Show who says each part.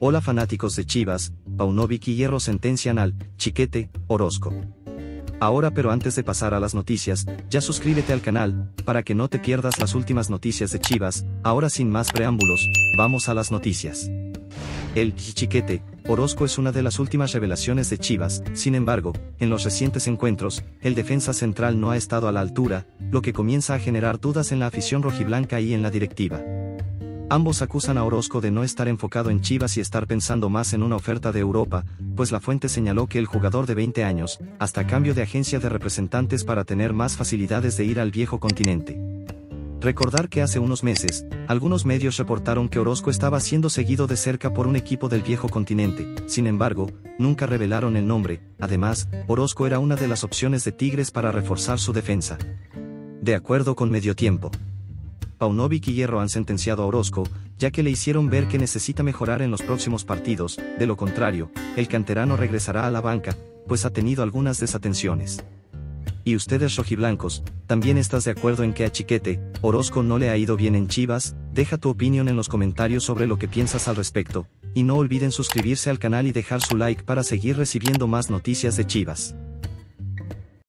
Speaker 1: Hola fanáticos de Chivas, Paunovic y Hierro sentencian al Chiquete Orozco. Ahora pero antes de pasar a las noticias, ya suscríbete al canal, para que no te pierdas las últimas noticias de Chivas, ahora sin más preámbulos, vamos a las noticias. El Chiquete, Orozco es una de las últimas revelaciones de Chivas, sin embargo, en los recientes encuentros, el defensa central no ha estado a la altura, lo que comienza a generar dudas en la afición rojiblanca y en la directiva. Ambos acusan a Orozco de no estar enfocado en Chivas y estar pensando más en una oferta de Europa, pues la fuente señaló que el jugador de 20 años, hasta cambio de agencia de representantes para tener más facilidades de ir al viejo continente. Recordar que hace unos meses, algunos medios reportaron que Orozco estaba siendo seguido de cerca por un equipo del viejo continente, sin embargo, nunca revelaron el nombre, además, Orozco era una de las opciones de Tigres para reforzar su defensa. De acuerdo con Medio Tiempo. Paunovic y Hierro han sentenciado a Orozco, ya que le hicieron ver que necesita mejorar en los próximos partidos, de lo contrario, el canterano regresará a la banca, pues ha tenido algunas desatenciones. Y ustedes rojiblancos, ¿también estás de acuerdo en que a Chiquete, Orozco no le ha ido bien en Chivas? Deja tu opinión en los comentarios sobre lo que piensas al respecto, y no olviden suscribirse al canal y dejar su like para seguir recibiendo más noticias de Chivas.